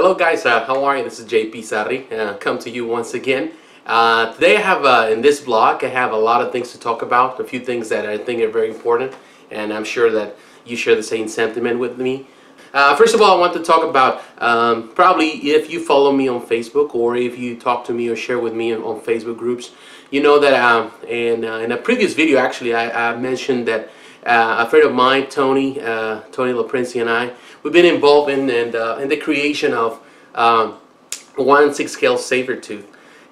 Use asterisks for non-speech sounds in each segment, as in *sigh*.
Hello guys, uh, how are you? This is JP Sarri, uh, come to you once again. Uh, today I have, uh, in this vlog, I have a lot of things to talk about, a few things that I think are very important, and I'm sure that you share the same sentiment with me. Uh, first of all, I want to talk about, um, probably if you follow me on Facebook, or if you talk to me or share with me on, on Facebook groups, you know that um, in, uh, in a previous video, actually, I, I mentioned that a friend of mine, Tony, uh, Tony LaPrince and I, we've been involved in, in, uh, in the creation of um, 1 6 scale Sabretooth.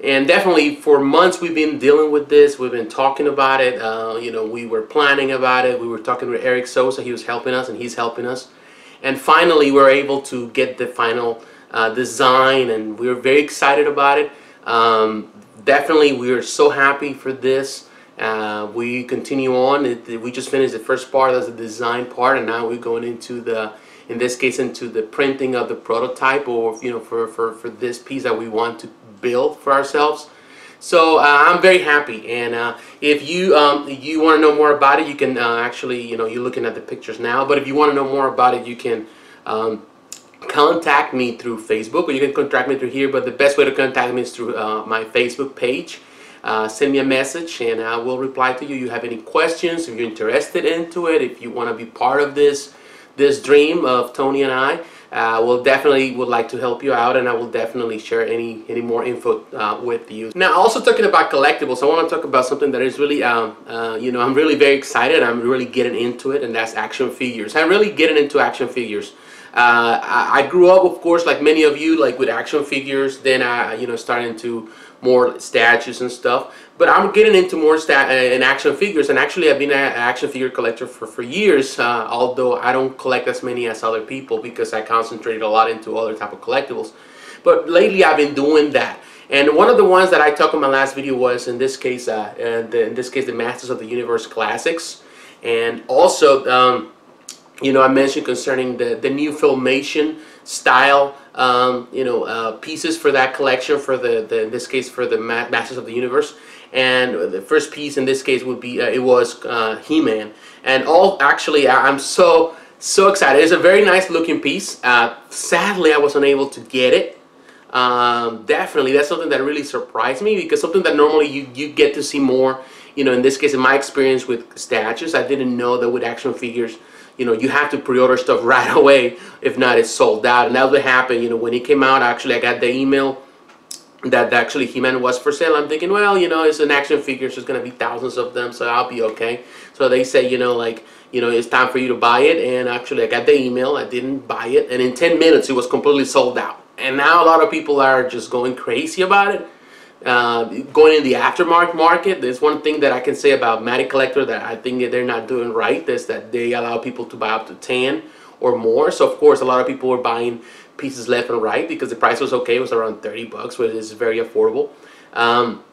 And definitely for months we've been dealing with this, we've been talking about it, uh, you know, we were planning about it, we were talking with Erick Sosa, he was helping us and he's helping us. And finally we were able to get the final uh, design and we were very excited about it. Um, definitely we are so happy for this. Uh, we continue on, we just finished the first part, that's the design part, and now we're going into the in this case into the printing of the prototype or you know for, for, for this piece that we want to build for ourselves. So uh, I'm very happy and uh, if you um, you want to know more about it you can uh, actually you know you're looking at the pictures now but if you want to know more about it you can um, contact me through Facebook or you can contact me through here but the best way to contact me is through uh, my Facebook page. Uh, send me a message and I will reply to you. You have any questions, if you're interested into it, if you want to be part of this, this dream of Tony and I. Uh, will definitely would like to help you out and I will definitely share any any more info uh, with you. Now also talking about collectibles, I want to talk about something that is really um, uh, you know I'm really very excited. I'm really getting into it and that's action figures. I'm really getting into action figures. Uh, I, I, grew up of course like many of you like with action figures then I you know started to more statues and stuff. But I'm getting into more stat and uh, action figures, and actually I've been an action figure collector for, for years, uh, although I don't collect as many as other people because I concentrated a lot into other type of collectibles. But lately I've been doing that. And one of the ones that I talked in my last video was, in this case, uh, the, in this case, the Masters of the Universe Classics. And also, um, you know, I mentioned concerning the, the new Filmation style um, you know, uh, pieces for that collection for the, the, in this case for the Masters of the Universe. And the first piece in this case would be, uh, it was uh, He-Man. And all, actually, I'm so, so excited. It's a very nice looking piece. Uh, sadly, I was unable to get it. Um, definitely, that's something that really surprised me because something that normally you, you get to see more, you know, in this case, in my experience with statues, I didn't know that with action figures, you know, you have to pre-order stuff *laughs* right away. If not, it's sold out. And that's what happened. You know, when it came out, actually, I got the email that actually He-Man was for sale. I'm thinking, well, you know, it's an action figure, so there's going to be thousands of them, so I'll be okay. So they say, you know, like, you know, it's time for you to buy it. And actually, I got the email. I didn't buy it. And in 10 minutes, it was completely sold out. And now a lot of people are just going crazy about it. Uh, going in the aftermarket market, there's one thing that I can say about Matty Collector that I think they're not doing right is that they allow people to buy up to 10 or more. So of course, a lot of people were buying pieces left and right because the price was okay. It was around 30 bucks, which is very affordable. Um,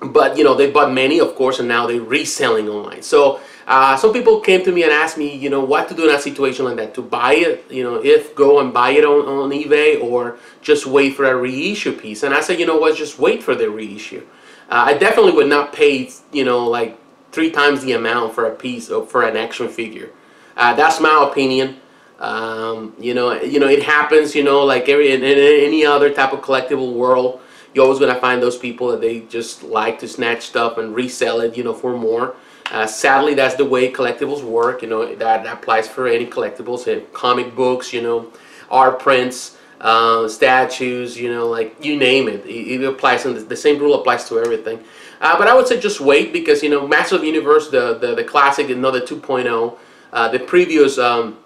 but you know, they bought many, of course, and now they're reselling online. So uh, some people came to me and asked me, you know, what to do in a situation like that. To buy it, you know, if go and buy it on, on eBay or just wait for a reissue piece. And I said, you know what, just wait for the reissue. Uh, I definitely would not pay, you know, like three times the amount for a piece of, for an action figure. Uh, that's my opinion. Um, you know, you know, it happens. You know, like every in, in any other type of collectible world, you're always gonna find those people that they just like to snatch stuff and resell it. You know, for more. Uh, sadly, that's the way collectibles work. You know, that, applies for any collectibles, comic books, you know, art prints, uh, statues, you know, like you name it. It, it applies, and the, the, same rule applies to everything. Uh, but I would say just wait because, you know, Master of the Universe, the, the, the classic, another 2.0, uh, the previous um,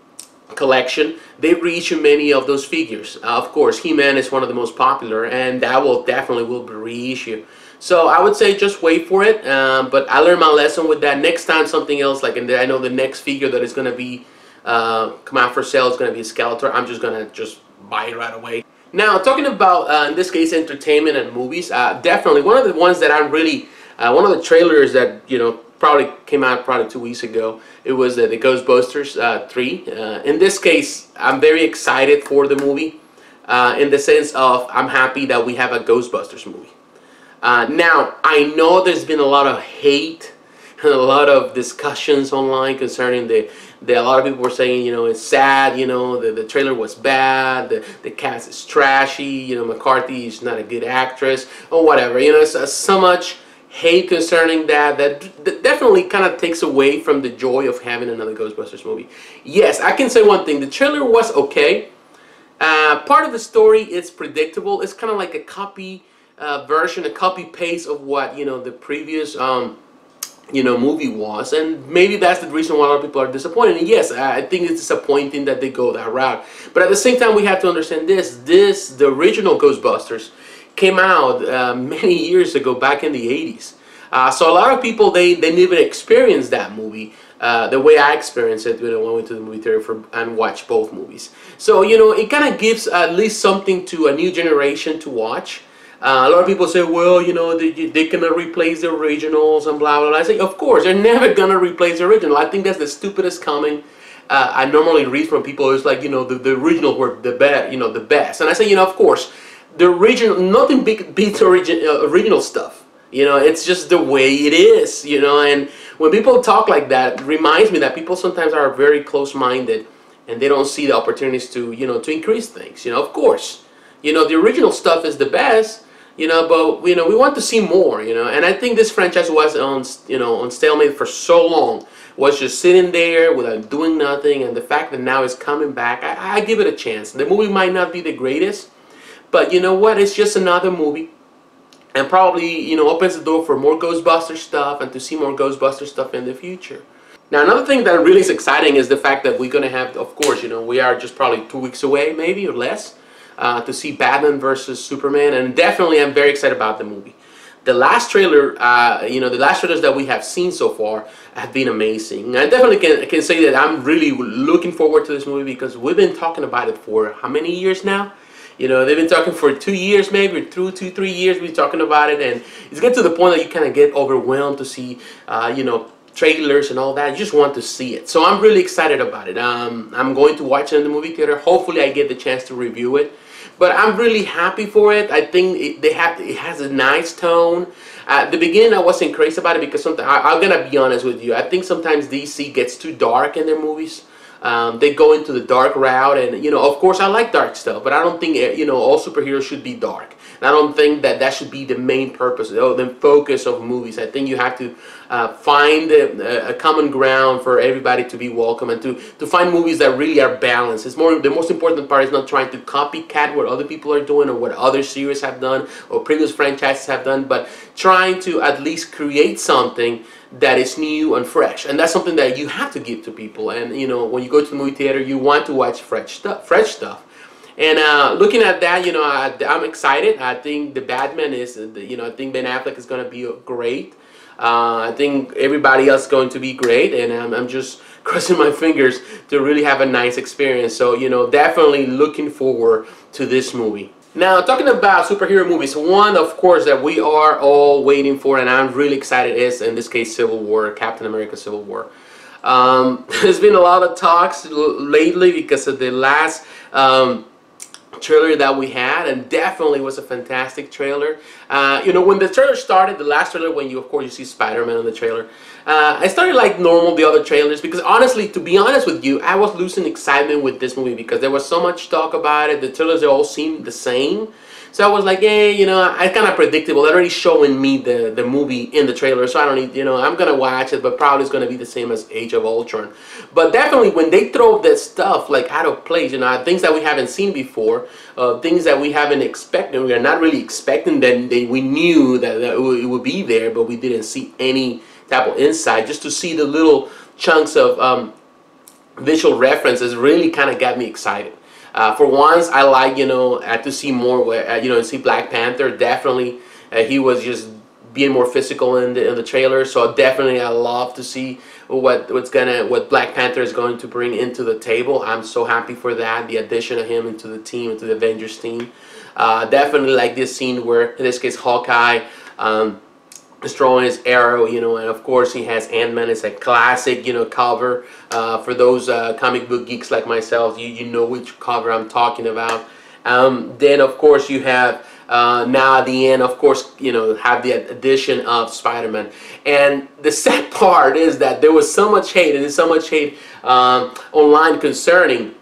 collection, they reissue many of those figures. Uh, of course, He-Man is one of the most popular, and that will definitely will be reissued. So I would say just wait for it. Um, but I learned my lesson with that. Next time something else, like the, I know the next figure that is going to be uh, come out for sale is going to be a Skeletor. I'm just going to just buy it right away. Now talking about uh, in this case entertainment and movies, uh, definitely one of the ones that I'm really uh, one of the trailers that you know probably came out probably two weeks ago. It was uh, the Ghostbusters uh, 3. in this case, I'm very excited for the movie in the sense of I'm happy that we have a Ghostbusters movie. Uh, now, I know there's been a lot of hate and a lot of discussions online concerning the, That a lot of people were saying, you know, it's sad. You know, the, the trailer was bad. The the cast is trashy. You know, McCarthy is not a good actress or whatever. You know, it's uh, so much hate concerning that that, that definitely kind of takes away from the joy of having another Ghostbusters movie. Yes, I can say one thing. The trailer was okay. Uh, part of the story is predictable. It's kind of like a copy uh, version, a copy paste of what you know the previous um, you know movie was, and maybe that's the reason why a lot of people are disappointed. And yes, I think it's disappointing that they go that route. But at the same time, we have to understand this: this the original Ghostbusters came out uh, many years ago, back in the 80s. Uh, so a lot of people they, they didn't even experience that movie uh, the way I experienced it when I went to the movie theater for, and watched both movies. So you know it kind of gives at least something to a new generation to watch. Uh, a lot of people say, well, you know, they, they cannot replace the originals and blah, blah, blah. I say, of course, they're never going to replace the original. I think that's the stupidest comment uh, I normally read from people. It's like, you know, the, the original were the best, you know, the best. And I say, you know, of course, the original, nothing beats origin, uh, original stuff. You know, it's just the way it is, you know, and when people talk like that, reminds me that people sometimes are very close-minded and they don't see the opportunities to, you know, to increase things, you know, of course. You know, the original stuff is the best, you know, but, you know, we want to see more, you know, and I think this franchise was on, you know, on stalemate for so long, was just sitting there without doing nothing, and the fact that now it's coming back, I, I give it a chance. The movie might not be the greatest, but you know what? It's just another movie. And probably, you know, opens the door for more Ghostbuster stuff and to see more Ghostbuster stuff in the future. Now, another thing that really is exciting is the fact that we're going to have, of course, you know, we are just probably two weeks away, maybe, or less, uh, to see Batman versus Superman. And definitely, I'm very excited about the movie. The last trailer, uh, you know, the last trailers that we have seen so far have been amazing. I definitely can, can say that I'm really looking forward to this movie because we've been talking about it for how many years now? You know, they've been talking for two years, maybe through two, three years. We've been talking about it, and it's getting to the point that you kind of get overwhelmed to see, uh, you know, trailers and all that. You just want to see it. So I'm really excited about it. Um, I'm going to watch it in the movie theater. Hopefully, I get the chance to review it. But I'm really happy for it. I think it, they have it has a nice tone. At the beginning, I wasn't crazy about it because sometimes I, I'm gonna be honest with you. I think sometimes DC gets too dark in their movies. Um, they go into the dark route, and you know, of course, I like dark stuff, but I don't think eh, you know all superheroes should be dark. And I don't think that that should be the main purpose, or the focus of movies. I think you have to uh, find a, a, common ground for everybody to be welcome, and to to find movies that really are balanced. It's more the most important part is not trying to copycat what other people are doing or what other series have done or previous franchises have done, but trying to at least create something that is new and fresh. And that's something that you have to give to people. And you know when you go to the movie theater you want to watch fresh stuff fresh stuff. And uh, looking at that you know I, am excited. I think the Batman is you know I think Ben Affleck is going to be great. Uh, I think everybody else is going to be great. And I'm, I'm just *laughs* crossing my fingers to really have a nice experience. So you know definitely looking forward to this movie now, talking about superhero movies, one, of course, that we are all waiting for, and I'm really excited, is, in this case, Civil War, Captain America Civil War. Um, *laughs* there's been a lot of talks lately because of the last um, trailer that we had and definitely was a fantastic trailer. Uh, you know when the trailer started the last trailer when you of course you see Spider-Man on the trailer uh, I started like normal the other trailers because honestly to be honest with you I was losing excitement with this movie because there was so much talk about it. The trailers they all seemed the same so I was like, yeah, you know, I kind of predictable. They're already showing me the, the movie in the trailer, so I don't need, you know, I'm going to watch it, but probably it's going to be the same as Age of Ultron. But definitely when they throw that stuff like out of place, you know, things that we haven't seen before, uh, things that we haven't expected, we are not really expecting that they, we knew that, that it would be there, but we didn't see any type of insight. Just to see the little chunks of um, visual references really kind of got me excited. Uh, for once, I like you know to see more. Uh, you know, see Black Panther. Definitely, uh, he was just being more physical in the in the trailer. So definitely, I love to see what what's gonna what Black Panther is going to bring into the table. I'm so happy for that. The addition of him into the team, into the Avengers team. Uh, definitely like this scene where, in this case, Hawkeye. Um, destroying his arrow, you know, and of course he has Ant-Man. It's a classic, you know, cover. Uh, for those uh, comic book geeks like myself, you, you know which cover I'm talking about. Um, then of course you have uh, now at the end, of course, you know, have the addition of Spider-Man. And the *laughs* sad part is that there was so much hate, and there's so much hate um, online concerning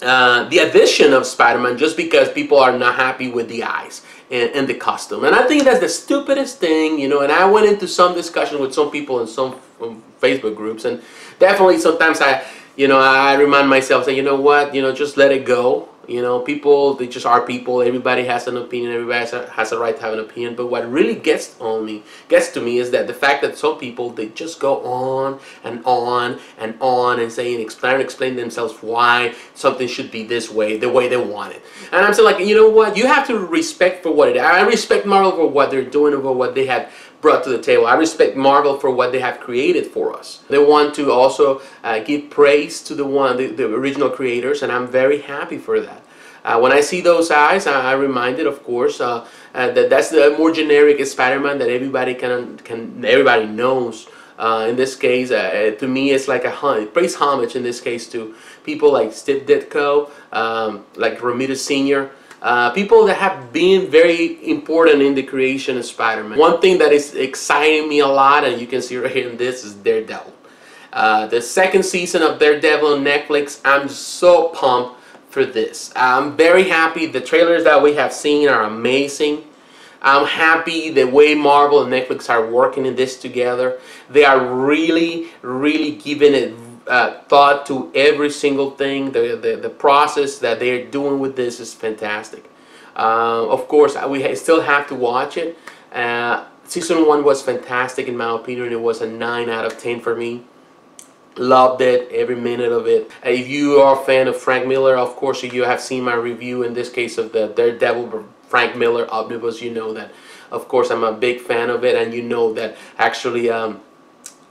uh, the addition of Spider-Man just because people are not happy with the eyes and, and, the costume. And I think that's the stupidest thing, you know, and I went into some discussion with some people in some um, Facebook groups, and definitely sometimes I, you know, I remind myself, say, you know what, you know, just let it go. You know, people, they just are people. Everybody has an opinion. Everybody has a, has a right to have an opinion. But what really gets on me, gets to me, is that the fact that some people, they just go on and on and on and saying, explain, explain themselves why something should be this way, the way they want it. And I'm saying, like, you know what? You have to respect for what it is. I respect Marvel for what they're doing and for what they have brought to the table. I respect Marvel for what they have created for us. They want to also uh, give praise to the one, the, the, original creators, and I'm very happy for that. Uh, when I see those eyes, I, am reminded, of course, uh, uh, that that's the more generic Spider-Man that everybody can can everybody knows. Uh, in this case, uh, to me, it's like a pays homage in this case to people like Steve Ditko, um, like Romita Sr., uh, people that have been very important in the creation of Spider-Man. One thing that is exciting me a lot, and you can see right here in this, is Daredevil. Uh, the second season of Daredevil on Netflix, I'm so pumped for this. I'm very happy. The trailers that we have seen are amazing. I'm happy the way Marvel and Netflix are working in this together. They are really, really giving it uh, thought to every single thing. The, the, the process that they're doing with this is fantastic. Uh, of course, we ha still have to watch it. Uh, season 1 was fantastic in my opinion. It was a 9 out of 10 for me. Loved it, every minute of it. Uh, if you are a fan of Frank Miller, of course you have seen my review in this case of the Daredevil Frank Miller Omnibus. You know that, of course, I'm a big fan of it, and you know that actually, um,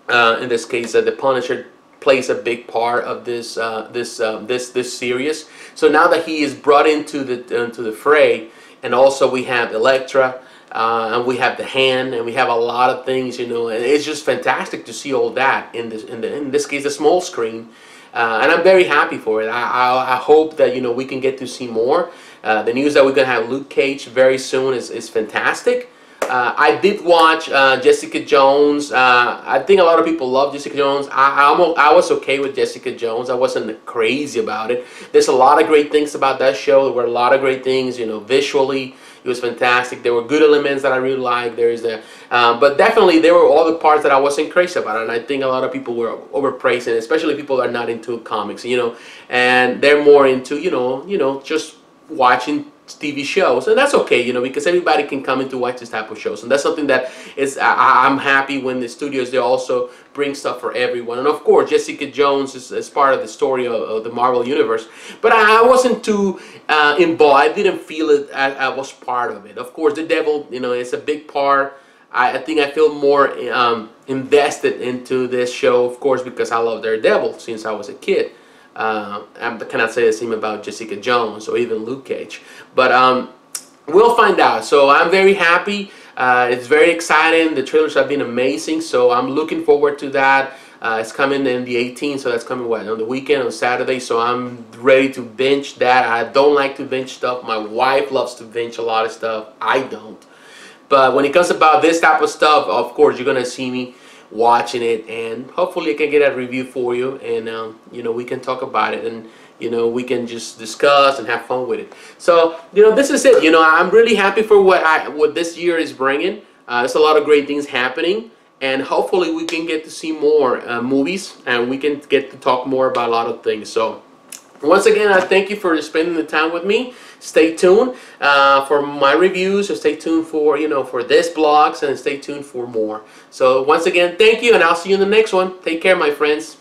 uh, in this case, uh, the Punisher plays a big part of this uh, this um, this this series. So now that he is brought into the into the fray, and also we have Elektra, uh, and we have the hand, and we have a lot of things, you know, and it's just fantastic to see all that in this in the in this case the small screen. Uh, and I'm very happy for it. I, I, I, hope that you know we can get to see more. Uh, the news that we're gonna have Luke Cage very soon is, is fantastic. Uh, I did watch uh, Jessica Jones. Uh, I think a lot of people love Jessica Jones. I, I'm, I was okay with Jessica Jones. I wasn't crazy about it. There's a lot of great things about that show. There were a lot of great things, you know, visually. It was fantastic. There were good elements that I really liked. There is a, uh, but definitely there were all the parts that I wasn't crazy about, and I think a lot of people were overpraising, especially people that are not into comics, you know, and they're more into, you know, you know, just watching TV shows, and that's okay, you know, because everybody can come in to watch this type of shows, and that's something that is I, am happy when the studios they also bring stuff for everyone, and of course Jessica Jones is, is part of the story of, of, the Marvel universe, but I, I wasn't too uh, involved. I didn't feel it. I, I, was part of it. Of course, the Devil, you know, it's a big part. I, I think I feel more um, invested into this show, of course, because I love Daredevil since I was a kid. Uh, I cannot say the same about Jessica Jones or even Luke Cage. But um, we'll find out. So I'm very happy. Uh, it's very exciting. The trailers have been amazing. So I'm looking forward to that. Uh, it's coming in the 18th, so that's coming what on the weekend on Saturday. So I'm ready to binge that. I don't like to binge stuff. My wife loves to binge a lot of stuff. I don't. But when it comes about this type of stuff, of course, you're gonna see me watching it and hopefully I can get a review for you and um, you know we can talk about it and you know we can just discuss and have fun with it. So you know this is it. You know I'm really happy for what I what this year is bringing. Uh, there's a lot of great things happening and hopefully we can get to see more uh, movies and we can get to talk more about a lot of things. So once again, I thank you for spending the time with me. Stay tuned uh, for my reviews, or stay tuned for you know for this blogs, and stay tuned for more. So once again, thank you, and I'll see you in the next one. Take care, my friends.